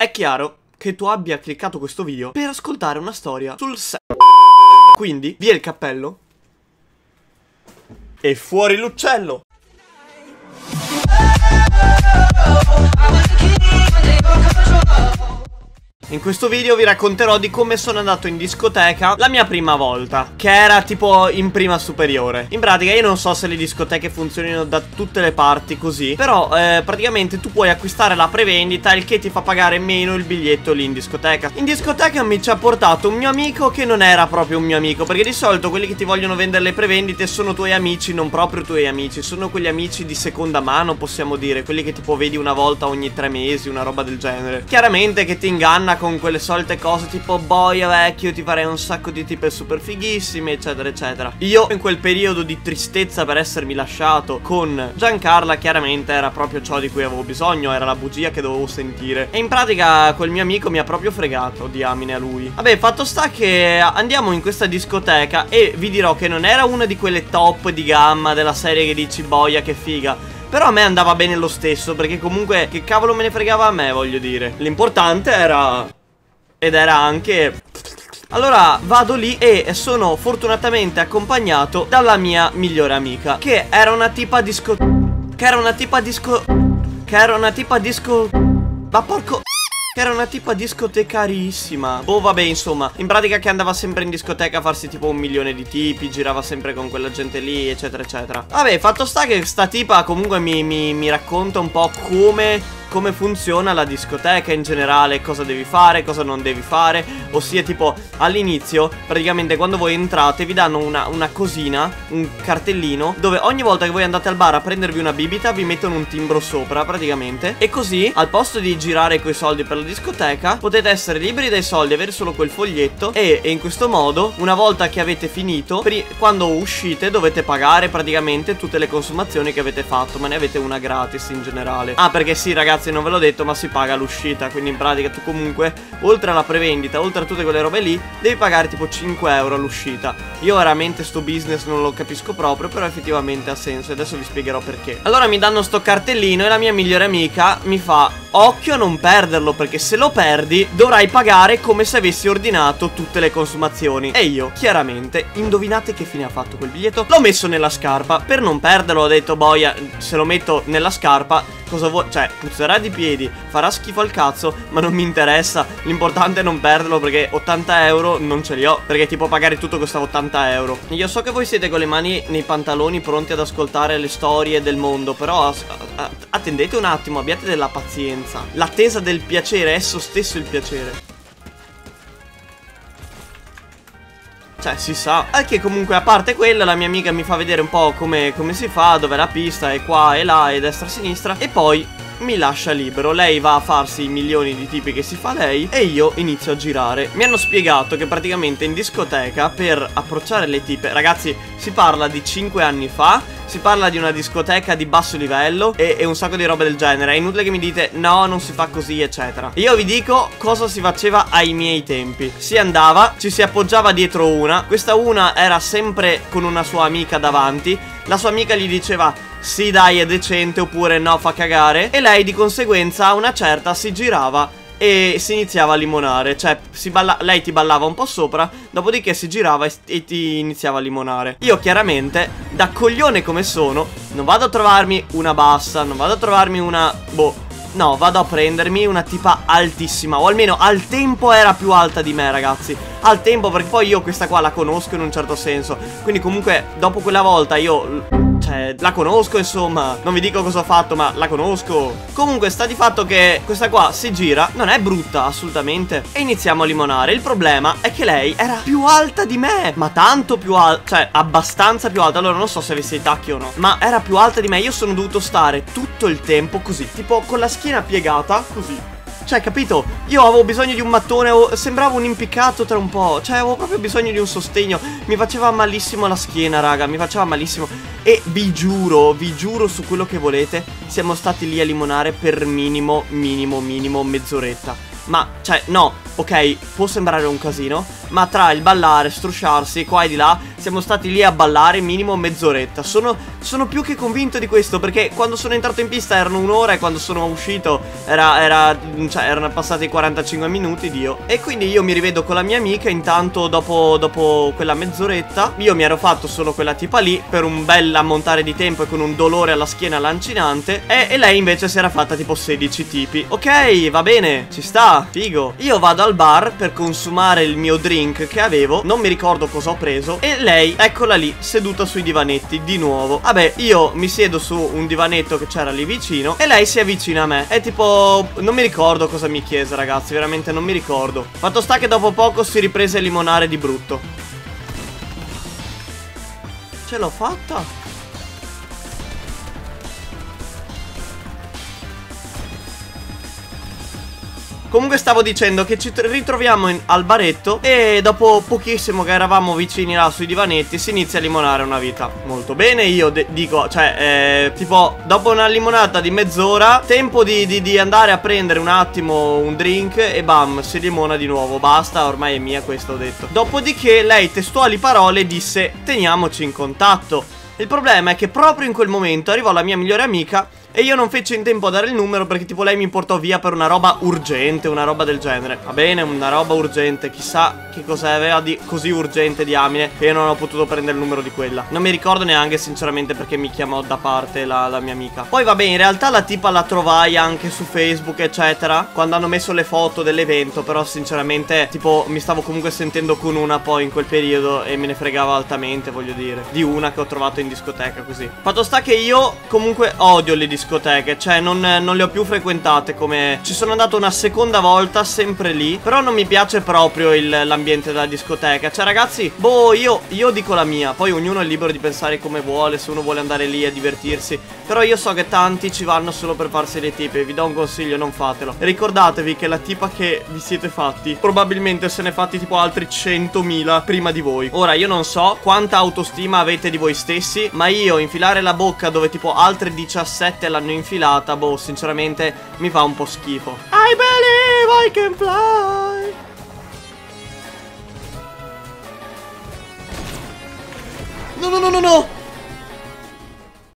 È chiaro che tu abbia cliccato questo video per ascoltare una storia sul sesso. Quindi, via il cappello. E fuori l'uccello. In questo video vi racconterò di come sono andato in discoteca la mia prima volta Che era tipo in prima superiore. In pratica io non so se le discoteche funzionino da tutte le parti così Però eh, praticamente tu puoi acquistare la prevendita Il che ti fa pagare meno il biglietto lì in discoteca. In discoteca mi ci ha portato un mio amico che non era proprio un mio amico Perché di solito quelli che ti vogliono vendere le prevendite sono tuoi amici Non proprio tuoi amici Sono quegli amici di seconda mano possiamo dire Quelli che tipo vedi una volta ogni tre mesi Una roba del genere. Chiaramente che ti inganna con quelle solite cose tipo boia vecchio ti farei un sacco di tipe super fighissime eccetera eccetera. Io in quel periodo di tristezza per essermi lasciato con Giancarla chiaramente era proprio ciò di cui avevo bisogno Era la bugia che dovevo sentire. E in pratica quel mio amico mi ha proprio fregato diamine a lui. Vabbè fatto sta che andiamo in questa discoteca e vi dirò che non era una di quelle top di gamma della serie che dici boia che figa però a me andava bene lo stesso Perché comunque che cavolo me ne fregava a me voglio dire. L'importante era ed era anche... Allora vado lì e sono fortunatamente accompagnato dalla mia migliore amica Che era una tipa disco... Che era una tipa disco... Che era una tipa disco... Ma porco... Era una tipa discotecarissima. Oh vabbè insomma In pratica che andava sempre in discoteca a farsi tipo un milione di tipi Girava sempre con quella gente lì eccetera eccetera. Vabbè fatto sta che sta tipa comunque mi, mi, mi racconta un po' come come funziona la discoteca in generale, cosa devi fare, cosa non devi fare, ossia tipo all'inizio, praticamente quando voi entrate vi danno una, una, cosina, un cartellino, dove ogni volta che voi andate al bar a prendervi una bibita vi mettono un timbro sopra praticamente, e così al posto di girare quei soldi per la discoteca potete essere liberi dai soldi, avere solo quel foglietto e, e in questo modo una volta che avete finito, quando uscite dovete pagare praticamente tutte le consumazioni che avete fatto, ma ne avete una gratis in generale. Ah perché sì ragazzi ragazzi non ve l'ho detto ma si paga l'uscita Quindi in pratica tu comunque oltre alla prevendita, oltre a tutte quelle robe lì Devi pagare tipo 5 euro all'uscita. Io veramente sto business non lo capisco proprio Però effettivamente ha senso e adesso vi spiegherò perché. Allora mi danno sto cartellino e la mia migliore amica mi fa Occhio a non perderlo perché se lo perdi dovrai pagare come se avessi ordinato tutte le consumazioni. E io chiaramente indovinate che fine ha fatto quel biglietto? L'ho messo nella scarpa. Per non perderlo ho detto boia se lo metto nella scarpa cosa vuoi Cioè puzzerà di piedi Farà schifo al cazzo Ma non mi interessa. L'importante è non perderlo Perché 80 euro non ce li ho Perché tipo pagare tutto costava 80 euro. Io so che voi siete con le mani nei pantaloni Pronti ad ascoltare le storie del mondo Però attendete un attimo Abbiate della pazienza L'attesa del piacere è esso stesso il piacere Cioè, si sa. Anche comunque, a parte quella, la mia amica mi fa vedere un po' come, come si fa, dove è la pista, e qua e là, e destra e sinistra. E poi mi lascia libero Lei va a farsi i milioni di tipi che si fa lei E io inizio a girare Mi hanno spiegato che praticamente in discoteca Per approcciare le tipe Ragazzi si parla di 5 anni fa si parla di una discoteca di basso livello e, e, un sacco di robe del genere. È inutile che mi dite no, non si fa così, eccetera. Io vi dico cosa si faceva ai miei tempi. Si andava, ci si appoggiava dietro una. Questa una era sempre con una sua amica davanti. La sua amica gli diceva sì dai è decente oppure no fa cagare. E lei di conseguenza a una certa si girava e si iniziava a limonare. Cioè, lei ti ballava un po' sopra, dopodiché si girava e, e, ti iniziava a limonare. Io chiaramente, da coglione come sono, non vado a trovarmi una bassa, non vado a trovarmi una... Boh... No, vado a prendermi una tipa altissima O almeno al tempo era più alta di me ragazzi Al tempo perché poi io questa qua la conosco in un certo senso. Quindi comunque dopo quella volta io cioè, la conosco insomma. Non vi dico cosa ho fatto ma la conosco. Comunque sta di fatto che questa qua si gira Non è brutta assolutamente E iniziamo a limonare. Il problema è che lei era più alta di me Ma tanto più alta Cioè abbastanza più alta. Allora non so se avesse i tacchi o no Ma era più alta di me. Io sono dovuto stare tutto il tempo così Tipo con la schiena piegata Così cioè, capito? Io avevo bisogno di un mattone, sembravo un impiccato tra un po'. Cioè, avevo proprio bisogno di un sostegno. Mi faceva malissimo la schiena, raga, mi faceva malissimo. E vi giuro, vi giuro su quello che volete, siamo stati lì a limonare per minimo, minimo, minimo mezz'oretta. Ma, cioè, no, ok, può sembrare un casino, ma tra il ballare, strusciarsi qua e di là, siamo stati lì a ballare minimo mezz'oretta. Sono, sono più che convinto di questo, perché quando sono entrato in pista erano un'ora e quando sono uscito era, era, cioè, erano passati 45 minuti, Dio. E quindi io mi rivedo con la mia amica, intanto dopo, dopo quella mezz'oretta, io mi ero fatto solo quella tipa lì, per un bel ammontare di tempo e con un dolore alla schiena lancinante, e, e lei invece si era fatta tipo 16 tipi. Ok, va bene, ci sta, figo. Io vado al bar per consumare il mio drink che avevo, non mi ricordo cosa ho preso, e lei, eccola lì, seduta sui divanetti, di nuovo. Vabbè, io mi siedo su un divanetto che c'era lì vicino, e lei si avvicina a me. È tipo, non mi ricordo cosa mi chiese, ragazzi, veramente non mi ricordo. Fatto sta che dopo poco si riprese a limonare di brutto. Ce l'ho fatta? Comunque stavo dicendo che ci ritroviamo in, al baretto e dopo pochissimo che eravamo vicini là sui divanetti si inizia a limonare una vita. Molto bene, io dico, cioè, eh, tipo, dopo una limonata di mezz'ora, tempo di, di, di, andare a prendere un attimo un drink e bam, si limona di nuovo. Basta, ormai è mia, questo ho detto. Dopodiché lei, testuali parole, disse, teniamoci in contatto. Il problema è che proprio in quel momento arrivò la mia migliore amica e io non feci in tempo a dare il numero perché tipo lei mi portò via per una roba urgente, una roba del genere. Va bene, una roba urgente, chissà che cosa aveva di così urgente diamine che io non ho potuto prendere il numero di quella. Non mi ricordo neanche sinceramente perché mi chiamò da parte la, la mia amica. Poi va bene, in realtà la tipa la trovai anche su Facebook eccetera quando hanno messo le foto dell'evento, però sinceramente tipo mi stavo comunque sentendo con una poi in quel periodo e me ne fregava altamente, voglio dire, di una che ho trovato in discoteca così. Fatto sta che io comunque odio le discoteche discoteche Cioè non, non, le ho più frequentate come Ci sono andato una seconda volta sempre lì Però non mi piace proprio l'ambiente della discoteca Cioè ragazzi Boh io, io dico la mia Poi ognuno è libero di pensare come vuole Se uno vuole andare lì a divertirsi Però io so che tanti ci vanno solo per farsi le tipe Vi do un consiglio non fatelo Ricordatevi che la tipa che vi siete fatti Probabilmente se ne fatti tipo altri 100.000 prima di voi Ora io non so quanta autostima avete di voi stessi Ma io infilare la bocca dove tipo altre 17 l'hanno infilata, boh, sinceramente mi fa un po' schifo. I believe I can fly. No, no, no, no, no.